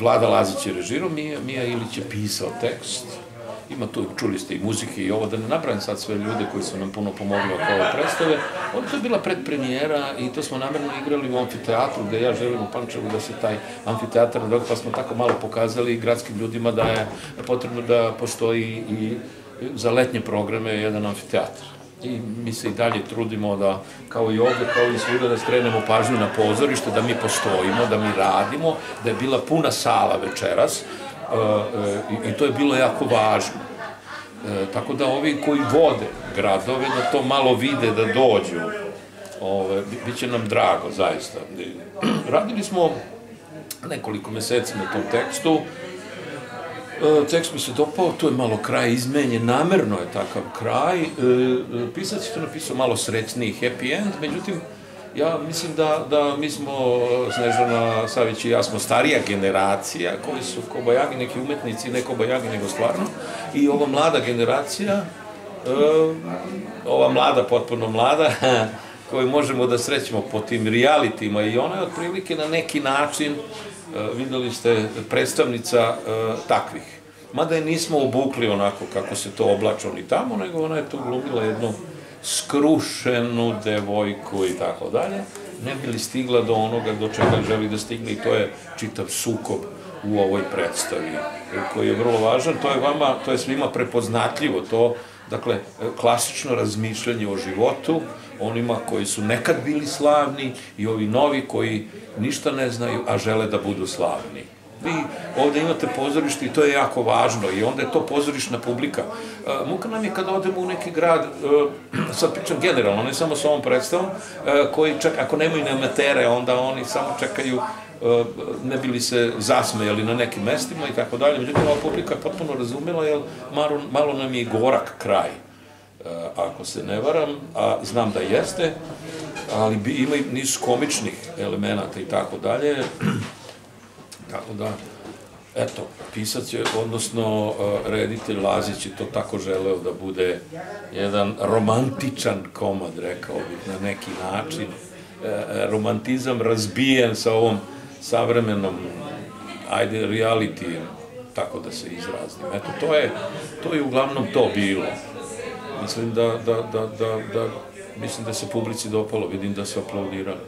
Vlada Lazić je režirao, Mija, Mija Ilić je pisao tekst, ima tu, čuli ste i muzike i ovo, da ne napravim sad sve ljude koji su nam puno pomogli oko ove predstave. Ovo to je bila predpremijera i to smo namerno igrali u amfiteatru, gde ja želim u Pančevu da se taj amfiteatar nadog, pa smo tako malo pokazali gradskim ljudima da je potrebno da postoji i za letnje programe jedan amfiteatar. I mi se i dalje trudimo da, kao i ovde, kao i svuda, da skrenemo pažnju na pozorište, da mi postojimo, da mi radimo, da je bila puna sala večeras, i, i to je bilo jako važno. E, tako da ovi koji vode gradove, da to malo vide, da dođu, ove, bit će nam drago, zaista. Radili smo nekoliko meseci na tom tekstu, e, tekst mi se dopao, tu je malo kraj izmenjen, namerno je takav kraj, e, pisac je to napisao malo srećniji happy end, međutim, Ja mislim da, da mi smo, Snežana Savić i ja smo starija generacija koji su kobajagi, neki umetnici, ne kobajagi, nego stvarno. I ova mlada generacija, ova mlada, potpuno mlada, koju možemo da srećemo po tim realitima i ona je otprilike na neki način, videli ste, predstavnica takvih. Mada je nismo obukli onako kako se to oblačo ni tamo, nego ona je tu glumila jednu skrušenu devojku i tako dalje, ne bi li stigla do onoga do čega želi da stigne i to je čitav sukob u ovoj predstavi koji je vrlo važan, to je vama, to je svima prepoznatljivo, to, dakle, klasično razmišljanje o životu, onima koji su nekad bili slavni i ovi novi koji ništa ne znaju, a žele da budu slavni vi ovde imate pozorište i to je jako važno i onda je to pozorišna publika. E, muka nam je kada odemo u neki grad, e, sad pričam generalno, ne samo sa ovom predstavom, e, koji čak, ako nemaju nematere, onda oni samo čekaju ne bili se zasmejali na nekim mestima i tako dalje. Međutim, ova publika je potpuno razumela, jer malo, malo nam je gorak kraj, ako se ne varam, a znam da jeste, ali ima i niz komičnih elemenata i tako dalje. Tako da, eto, pisac je, odnosno e, reditelj Lazić je to tako želeo da bude jedan romantičan komad, rekao bih, na neki način. E, e, romantizam razbijen sa ovom savremenom, ajde, reality, tako da se izraznim. Eto, to je, to je uglavnom to bilo. Mislim da, da, da, da, da, mislim da se publici dopalo, vidim da se aplaudirali.